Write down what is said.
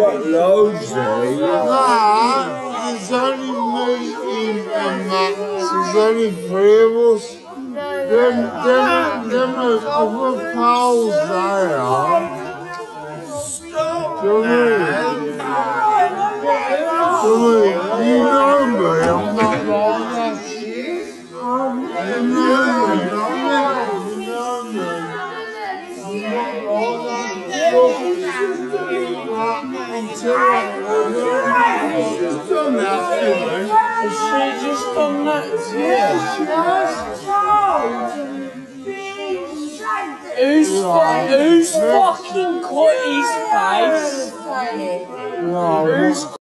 got loads ah, there. Nah, there's only me and Max. There's only three of us. Then, then, then there's other pals there. Jimmy, Jimmy, you know me. I'm not like that. You know me. You know me. I'm not like that. She's done that. Has she just done that to you? Who's, fu- who's fucking cut his face? No, Who's